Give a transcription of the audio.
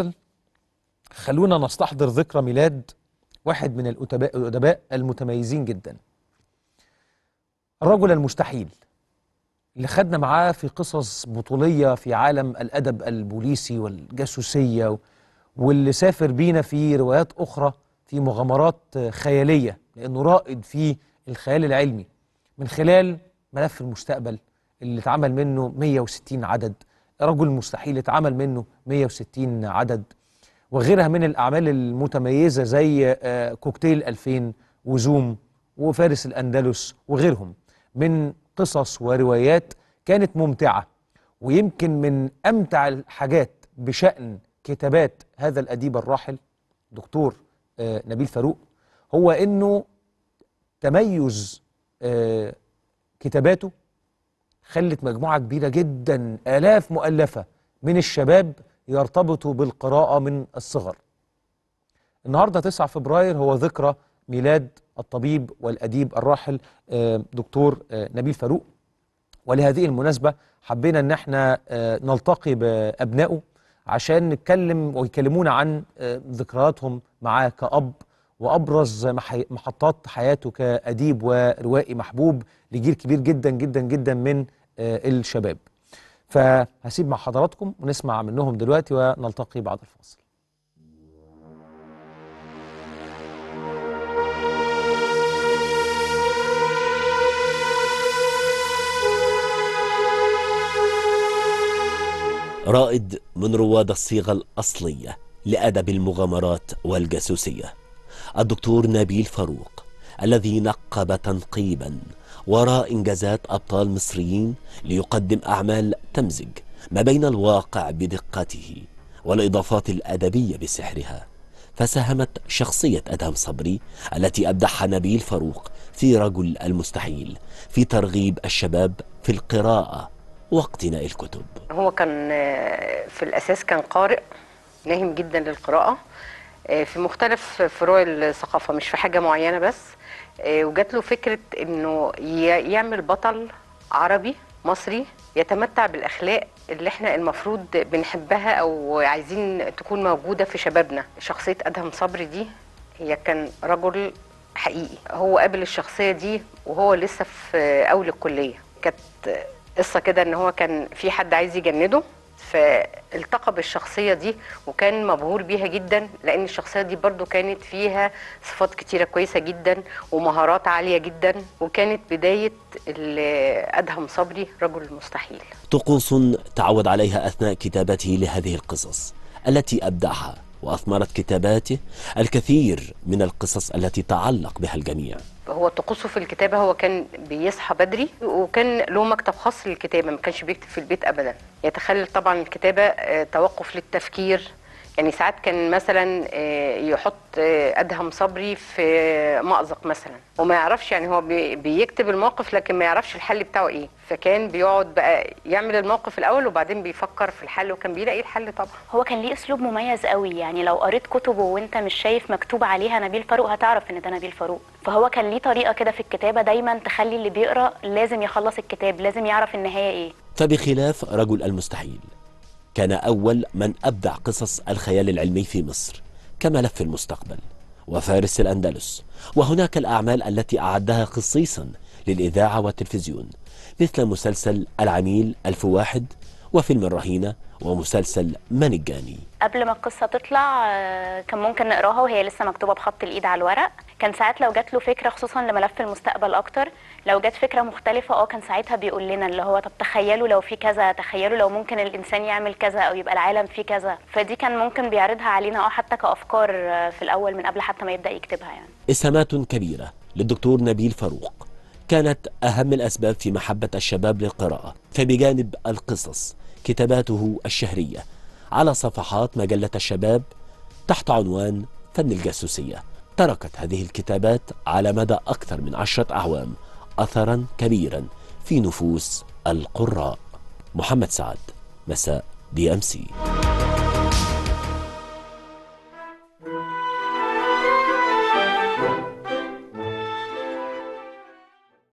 الفاصل خلونا نستحضر ذكرى ميلاد واحد من الأدباء المتميزين جدا. الرجل المستحيل اللي خدنا معاه في قصص بطولية في عالم الأدب البوليسي والجاسوسية واللي سافر بينا في روايات أخرى في مغامرات خيالية لأنه رائد في الخيال العلمي. من خلال ملف المستقبل اللي اتعمل منه 160 عدد. رجل مستحيل اتعمل منه 160 عدد وغيرها من الأعمال المتميزة زي آه، كوكتيل 2000 وزوم وفارس الأندلس وغيرهم. من قصص وروايات كانت ممتعة ويمكن من أمتع الحاجات بشأن كتابات هذا الأديب الراحل دكتور آه، نبيل فاروق هو إنه تميز آه، كتاباته خلت مجموعة كبيرة جدا آلاف مؤلفة من الشباب يرتبطوا بالقراءة من الصغر. النهاردة 9 فبراير هو ذكرى ميلاد الطبيب والأديب الراحل آه، دكتور آه، نبيل فاروق. ولهذه المناسبة حبينا إن إحنا آه، نلتقي بأبنائه عشان نتكلم ويكلمونا عن ذكرياتهم معاه كأب وأبرز محطات حياته كأديب وروائي محبوب لجيل كبير جدا جدا جدا من الشباب. فهسيب مع حضراتكم ونسمع منهم دلوقتي ونلتقي بعد الفاصل. رائد من رواد الصيغة الأصلية لأدب المغامرات والجاسوسية الدكتور نبيل فاروق. الذي نقب تنقيبا وراء إنجازات أبطال مصريين ليقدم أعمال تمزج ما بين الواقع بدقته والإضافات الأدبية بسحرها. فساهمت شخصية أدهم صبري التي أبدعها نبيل فاروق في رجل المستحيل في ترغيب الشباب في القراءة واقتناء الكتب. هو كان آه، في الأساس كان قارئ ناهم جدا للقراءة. في مختلف فروع الثقافة مش في حاجة معينة بس. آه، وجات له فكرة إنه ي- يعمل بطل عربي مصري يتمتع بالأخلاق اللي إحنا المفروض بنحبها أو عايزين تكون موجودة في شبابنا. شخصية أدهم صبري دي هي كان رجل حقيقي. هو قابل الشخصية دي وهو لسه في أول الكلية. كانت قصة كده إن هو كان في حد عايز يجنده. فالتقى بالشخصية دي وكان مبهور بيها جدا لأن الشخصية دي برضو كانت فيها صفات كتيرة كويسة جدا ومهارات عالية جدا وكانت بداية ال- أدهم صبري رجل المستحيل طقوس تعود عليها أثناء كتابته لهذه القصص. التي أبدعها وأثمرت كتاباته الكثير من القصص التي تعلق بها الجميع. هو طقوسه في الكتابة هو كان بيصحى بدري وكان له مكتب خاص للكتابة ما كانش بيكتب في البيت أبدا. يتخلل طبعا الكتابة آه، توقف للتفكير يعني ساعات كان مثلا آه، يحط آه، أدهم صبري في مأزق مثلا وما يعرفش يعني هو بي- بيكتب الموقف لكن ما يعرفش الحل بتاعه إيه. فكان بيقعد بقى يعمل الموقف الأول وبعدين بيفكر في الحل وكان بيلاقي الحل طبعا. هو كان ليه أسلوب مميز قوي يعني لو قريت كتبه وأنت مش شايف مكتوب عليها نبيل فاروق هتعرف إن ده نبيل فاروق. فهو كان ليه طريقة كده في الكتابة دايما تخلي اللي بيقرأ لازم يخلص الكتاب لازم يعرف النهاية إيه. فبخلاف رجل المستحيل. كان أول من أبدع قصص الخيال العلمي في مصر كملف المستقبل وفارس الأندلس. وهناك الأعمال التي أعدها خصيصا للإذاعة والتلفزيون مثل مسلسل العميل ألف واحد وفيلم الرهينة ومسلسل من الجاني. قبل ما القصة تطلع آه، كان ممكن نقراها وهي لسه مكتوبة بخط الإيد على الورق. كان ساعات لو جات له فكرة خصوصا لملف المستقبل أكتر لو جات فكرة مختلفة آه كان ساعتها بيقول لنا اللي هو طب تخيلوا لو في كذا تخيلوا لو ممكن الإنسان يعمل كذا أو يبقى العالم فيه كذا. فدي كان ممكن بيعرضها علينا آه حتى كأفكار آه، في الأول من قبل حتى ما يبدأ يكتبها يعني. إسهامات كبيرة للدكتور نبيل فاروق. كانت أهم الأسباب في محبة الشباب للقراءة. فبجانب القصص كتاباته الشهرية على صفحات مجلة الشباب تحت عنوان فن الجاسوسية. تركت هذه الكتابات على مدى أكثر من عشرة أعوام أثرا كبيرا في نفوس القراء. محمد سعد مساء دي أم سي